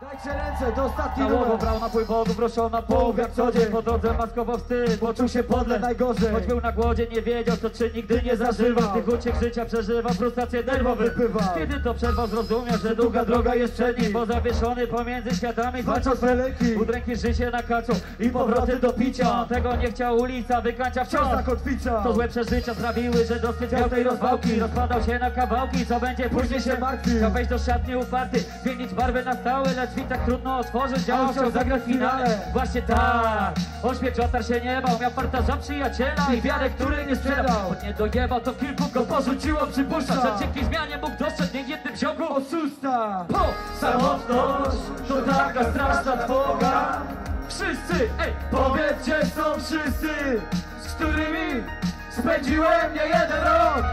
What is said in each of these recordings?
Dajcie ręce, to ostatni Na łowo brał napój Bogu, proszą na pół. Jak co dzień po drodze maskowo wstyd Poczuł się podle, najgorzej. Choć był na głodzie, nie wiedział co czy nigdy nie zażywał. Tych uciek życia przeżywa, frustrację nerwowy Wypywał. Kiedy to przerwał zrozumiał, że długa droga jest przed nim Bo zawieszony pomiędzy światami Walczą z feleki. Udręki życie na kaczu i powroty do picia. tego nie chciał, ulica wykańcza wciąż. Kotwica. to złe przeżycia sprawiły, że dosyć miał tej rozwałki. Rozpadał się na kawałki, co będzie później się martwił. Chciał wejść do szatni uparty, zmienić barwę na stałe Lecz drzwi tak trudno otworzyć, działał, chciał zagrać w finale. Właśnie tak, oświeczotar się nie bał Miał partaża przyjaciela i wiarę, której nie sprzedał. On nie dojebał, to kilku go porzuciło Przypuszcza, że dzięki zmianie mógł dostrzec nie jednym ziągu Oszusta. po samotność to taka straszna trwoga Wszyscy, ej, powiedzcie są wszyscy Z którymi spędziłem nie jeden rok.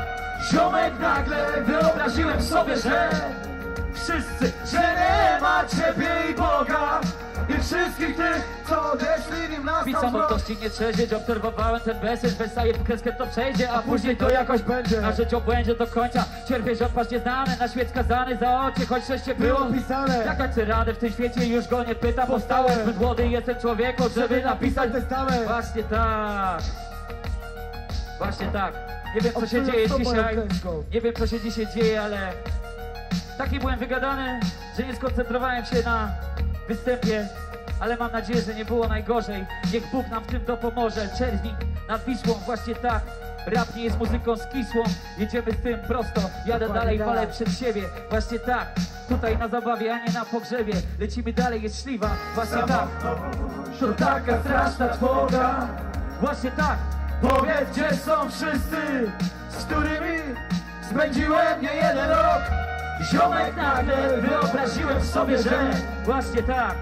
Ziomek nagle wyobraziłem sobie, że Wszyscy, że nie ma Ciebie i Boga. I wszystkich tych, Co odeszli nim na Pić samotności nie trzeźwieć, obserwowałem ten bezsens Wesaje w kreskę to przejdzie, a później to jakoś będzie. Na życiu będzie do końca, cierpieć odpaść nieznany Na świat skazany za oczy, choć szczęście było Było. pisane. Jak dać sobie radę w tym świecie, już go nie pyta Powstałem, zbyt młody jestem człowieku, żeby napisać testament. Właśnie tak. Właśnie tak. Nie wiem co się dzieje dzisiaj. Nie wiem co się dzisiaj dzieje, ale Taki byłem wygadany, że nie skoncentrowałem się na występie ale mam nadzieję, że nie było najgorzej. Niech Bóg nam w tym dopomoże. Czerwik nad Wisłą, właśnie tak. Rap nie jest muzyką skisłą. Jedziemy z tym prosto. Jadę Dokładnie dalej, tak. walę przed siebie. Właśnie tak. Tutaj na zabawie, a nie na pogrzebie. Lecimy dalej, jest szliwa. Właśnie tak. To taka straszna trwoga. Właśnie tak. Powiedz, gdzie są wszyscy, z którymi spędziłem nie jeden rok. Ziomek nagle wyobraziłem sobie, że właśnie tak,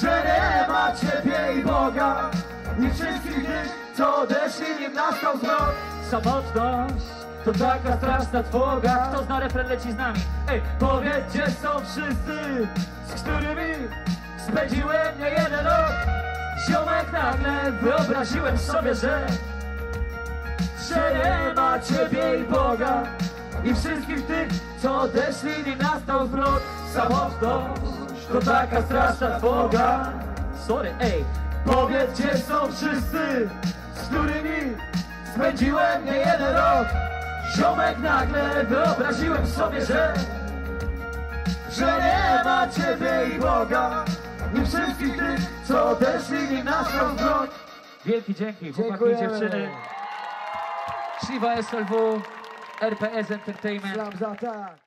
że nie ma Ciebie i Boga i wszystkich tych, co odeszli, nim nastał zmrok. Samotność to taka straszna trwoga. Kto zna refren leci z nami? Ej, powiedz, gdzie są wszyscy, z którymi spędziłem nie jeden rok. Ziomek nagle wyobraziłem sobie, że że nie ma Ciebie i Boga i wszystkich tych, co odeszli, nim nastał zmrok. Samotność to taka straszna trwoga. Sorry, ej, powiedz, gdzie są wszyscy, z którymi spędziłem nie jeden rok. Ziomek nagle wyobraziłem sobie, że że nie ma Ciebie i Boga i wszystkich tych, co odeszli, nim nastał zmrok. Wielki dzięki, chłopaki i dziewczyny. Shiva SLW, RPS Entertainment. Slam za tak.